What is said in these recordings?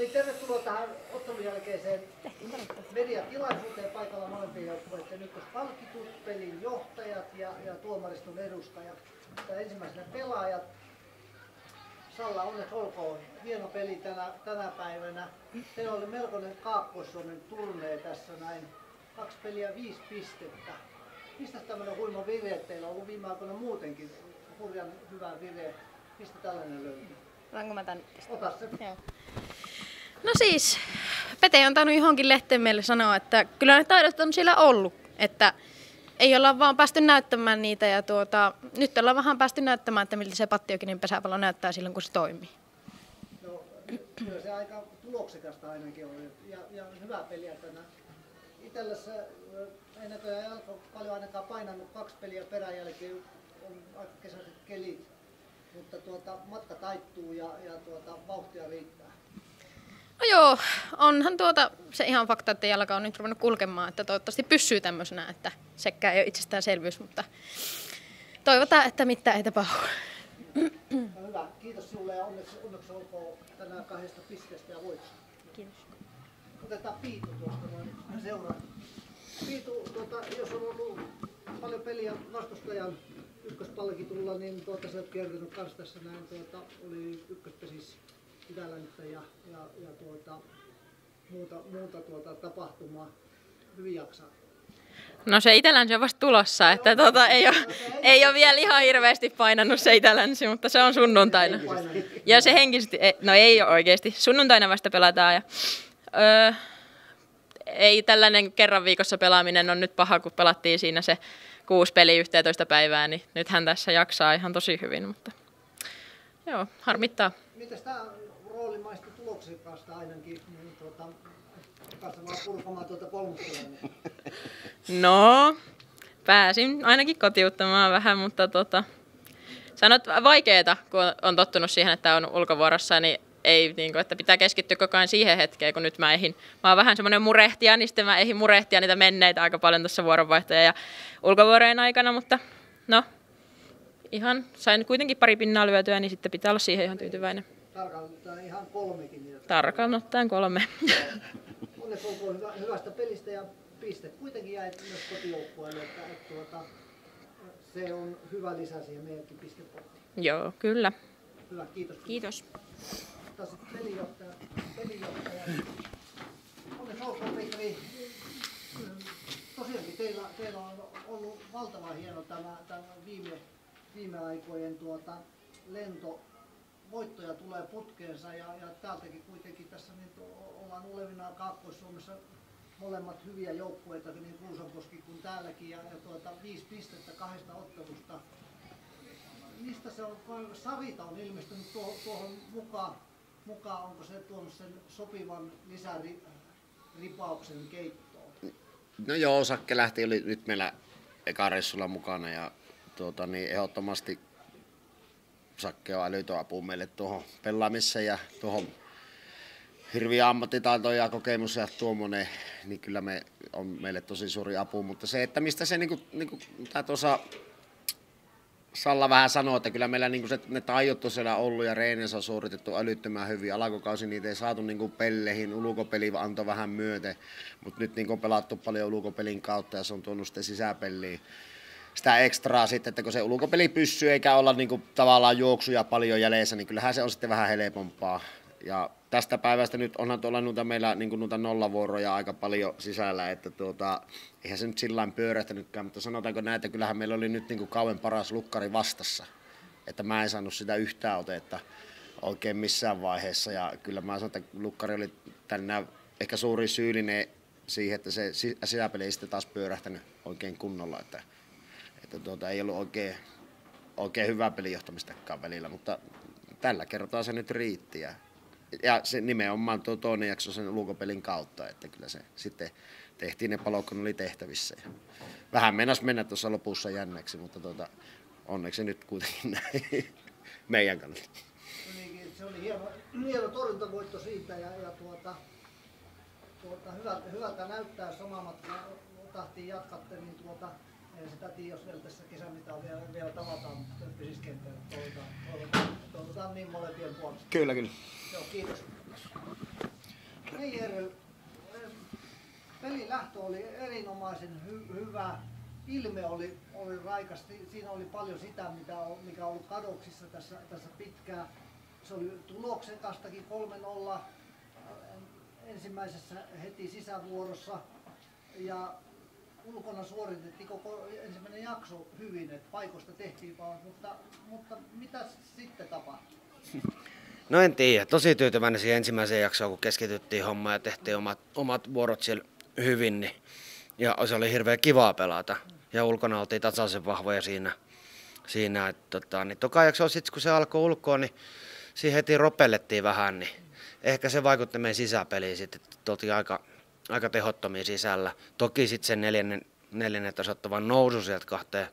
Eli tervetuloa tähän ottelun jälkeiseen mediatilaisuuteen paikalla molempien joukkueiden ykköspalkitut, pelin johtajat ja, ja tuomariston edustajat. Tämä ensimmäisenä pelaajat. Salla, onneksi olkoon. Hieno peli tänä, tänä päivänä. Teillä oli melkoinen Kaakkois-Suomen turnee tässä näin. Kaksi peliä, viisi pistettä. Mistä tämmöinen huima vire? Teillä on ollut viime aikoina muutenkin hurjan hyvä vire. Mistä tällainen löytyy? Otanko mä tän? Ota se. Joo. No siis, Pete on tainnut johonkin lehteen meille sanoa, että kyllä ne taidot on siellä ollut, että ei olla vaan päästy näyttämään niitä ja tuota, nyt ollaan vähän päästy näyttämään, että miltä se pattiokinin pesäpallo näyttää silloin, kun se toimii. No, kyllä se aika tuloksekasta ainakin oli ja, ja hyvä peliä tänään. Äh, ei näköjään jalka paljon ainakaan painanut kaksi peliä peräjälkeen, on aika kesäiset kelit, mutta tuota, matka taittuu ja, ja tuota, vauhtia riittää. Joo, onhan tuota se ihan fakta, että jalka on nyt ruvennut kulkemaan, että toivottavasti pysyy tämmöisenä, että sekään ei ole itsestäänselvyys, mutta toivotaan, että mitään ei tapahdu. No hyvä, kiitos sinulle ja onneksi, onneksi olkoon tänään kahdesta pisteestä ja voitosta. Kiitos. Otetaan Piitu tuosta noin seuraan. Piitu, tuota, jos on ollut paljon peliä vastustajan ykköspallokitulla, niin tuota, sä oot kertonut kans tässä näin, tuota, oli Itälänttä ja, ja, ja tuota, muuta, muuta tuota, tapahtumaa. Hyvin jaksaa. No se Itälänsi on vasta tulossa, että tota, ei, ole, ei ole vielä ihan hirveästi painannut se Itälänsi, mutta se on sunnuntaina. Ja se henkisesti, ei- no ei ole oikeasti. Sunnuntaina vasta pelataan ja öö, ei tällainen kerran viikossa pelaaminen on nyt paha, kun pelattiin siinä se kuusi peli 11 päivää, niin nythän tässä jaksaa ihan tosi hyvin, mutta joo, harmittaa. Mitäs tämä rooli maistui tuloksekkaasta ainakin, niin tuota, kanssa vaan purkamaan tuota. No, pääsin ainakin kotiuttamaan vähän, mutta tota, sanot vaikeeta, kun on tottunut siihen, että on ulkovuorossa, niin ei, niin kuin, että pitää keskittyä koko ajan siihen hetkeen, kun nyt mä ehin. Mä oon vähän semmoinen murehtija, niin sitten mä ehin murehtia niitä menneitä aika paljon tässä vuoronvaihtoja ja ulkovuorojen aikana, mutta no, ihan sain kuitenkin pari pinnaa lyötyä, niin sitten pitää olla siihen ihan tyytyväinen. Tarkalleen ihan kolmekin. Niin Tarkalleen ottaen kolme. Onneksi olkoon hyvä, hyvästä pelistä ja piste. Kuitenkin jäi myös kotijoukkueelle, että, että tuota, se on hyvä lisä siihen meidänkin pistepottiin. Joo, kyllä. Hyvä, kiitos. Kiitos. Taas pelijohtaja. pelijohtaja. Onneksi olkoon Petri. Tosiaankin teillä, teillä on ollut valtavan hieno tämä, tämä viime, viime aikojen tuota, lento. Voittoja tulee putkeensa ja, ja täältäkin kuitenkin tässä niin ollaan olevinaan Kaakkois-Suomessa molemmat hyviä joukkueita, niin Kuusankoski kuin täälläkin, ja, ja tuota, viisi pistettä kahdesta ottelusta. Mistä se on, kun Savita on ilmestynyt tuohon, tuohon mukaan, mukaan, onko se tuonut sen sopivan lisäripauksen keittoon? No joo, Sakke lähti, oli nyt meillä eka mukana ja tuota, niin ehdottomasti Sakke on älytön apu meille tuohon pelaamiseen ja tuohon hirviä ammattitaito ja kokemus ja tuommoinen, niin kyllä me on meille tosi suuri apu, mutta se, että mistä se niinku, niinku tää tuossa Salla vähän sanoi, että kyllä meillä niinku se, ne taidot on siellä ollut ja reenissä on suoritettu älyttömän hyvin. Alkukausi niitä ei saatu niinku pelleihin, ulkopeli antoi vähän myöten, mutta nyt niinku on pelattu paljon ulkopelin kautta ja se on tuonut sitten sisäpeliin sitä ekstraa sitten, että kun se ulkopeli pysyy eikä olla niinku tavallaan juoksuja paljon jäljessä, niin kyllähän se on sitten vähän helpompaa. Ja tästä päivästä nyt onhan tuolla noita meillä niin noita nollavuoroja aika paljon sisällä, että tuota, eihän se nyt sillä pyörähtänytkään, mutta sanotaanko näin, että kyllähän meillä oli nyt niin kuin kauan paras lukkari vastassa. Että mä en saanut sitä yhtään otetta oikein missään vaiheessa ja kyllä mä sanon, että lukkari oli tänään ehkä suuri syyllinen siihen, että se si- sisäpeli ei sitten taas pyörähtänyt oikein kunnolla, että, että tuota, ei ollut oikein, oikein hyvää pelijohtamistakaan välillä, mutta tällä kertaa se nyt riitti. Ja, ja se nimenomaan tuo toinen jakso sen ulkopelin kautta, että kyllä se sitten tehtiin ne palot, kun oli tehtävissä. Ja vähän meinas mennä tuossa lopussa jännäksi, mutta tuota, onneksi nyt kuitenkin näin meidän kannalta. Se oli hieno, hieno torjuntavoitto siitä ja, ja tuota, tuota, hyvältä, hyvältä näyttää, jos oma matka tahtiin jatkatte, niin tuota, en sitä tiedä, jos vielä tässä kesämitaa vielä, vielä tavataan pysyiskentällä. Toivotaan, toivotaan, toivotaan niin molempien puolesta. Kyllä, kyllä. Joo, kiitos. Meijer, pelin lähtö oli erinomaisen hy- hyvä. Ilme oli, oli raikas. Siinä oli paljon sitä, mitä on, mikä on ollut kadoksissa tässä, tässä pitkään. Se oli tuloksenkastakin 3-0 ensimmäisessä heti sisävuorossa. Ja ulkona suoritettiin koko ensimmäinen jakso hyvin, että paikoista tehtiin vaan, mutta, mutta mitä sitten tapahtui? No en tiedä. Tosi tyytyväinen siihen ensimmäiseen jaksoon, kun keskityttiin hommaan ja tehtiin omat, omat vuorot siellä hyvin. Niin, ja se oli hirveän kivaa pelata. Ja ulkona oltiin tasaisen vahvoja siinä. siinä että, tota, niin toka jakso sitten, kun se alkoi ulkoa, niin siihen heti ropellettiin vähän. Niin ehkä se vaikutti meidän sisäpeliin sitten, että oltiin aika, aika tehottomia sisällä. Toki sitten sen neljännen, neljännen tasoittavan nousu sieltä kahteen,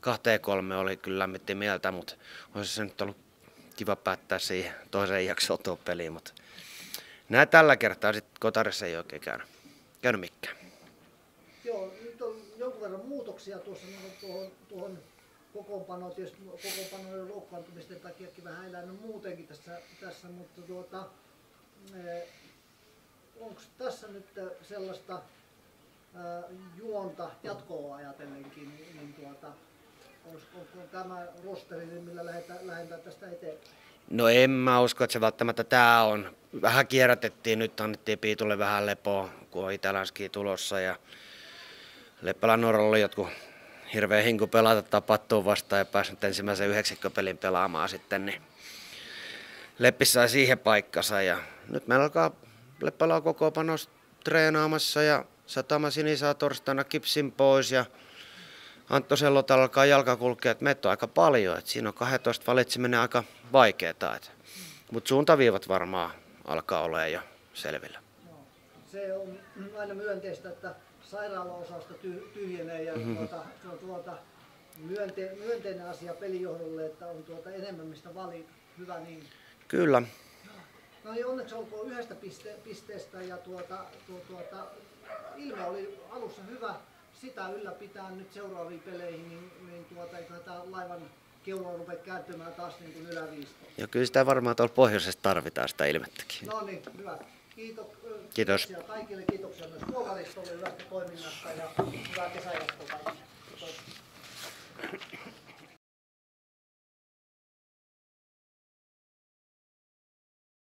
kahteen kolme oli kyllä lämmitti mieltä, mutta olisi se nyt ollut kiva päättää siihen toiseen jaksoon tuo peli, mutta näin tällä kertaa sitten Kotarissa ei oikein käynyt, käynyt mikään. Joo, nyt on jonkun verran muutoksia tuossa niin tuohon, tuohon kokoonpanoon, tietysti kokoonpanojen loukkaantumisten takia vähän elänyt muutenkin tässä, tässä mutta tuota, onko tässä nyt sellaista ää, juonta jatkoa ajatellenkin, niin, niin tuota, onko tämä rosteri, millä lähdetään, lähdetään tästä eteenpäin? No en mä usko, että se välttämättä tämä on. Vähän kierrätettiin, nyt annettiin Piitulle vähän lepoa, kun on Itälänski tulossa ja Leppälän nuoralla oli jotkut hirveä hinku pelata tapattua vastaan ja päässyt ensimmäisen yhdeksikköpelin pelaamaan sitten, niin Leppi sai siihen paikkansa ja nyt meillä alkaa Leppälä koko panos treenaamassa ja Satama Sini saa torstaina kipsin pois ja Antto Sellota alkaa jalka kulkea, että meitä on aika paljon. Että siinä on 12 valitseminen aika vaikeaa. Mutta suuntaviivat varmaan alkaa olemaan jo selvillä. No, se on aina myönteistä, että sairaalaosasta tyhjenee ja mm-hmm. tuota, se on tuota, myönte, myönteinen asia pelijohdolle, että on tuota enemmän mistä valita. Hyvä niin. Kyllä. No niin, onneksi olkoon yhdestä piste, pisteestä ja tuota, tuota, tuota, ilme oli alussa hyvä. Sitä ylläpitää nyt seuraaviin peleihin, niin, niin tuota, eikä tämä laivan keula rupea kääntymään taas niin kuin yläviistoon. Ja kyllä sitä varmaan tuolla pohjoisessa tarvitaan sitä ilmettäkin. No niin, hyvä. Kiitos. Kiitos. Kaikille kiitoksia myös Kuokalistolle hyvästä toiminnasta ja hyvää kesäjatkoa. Kiitos.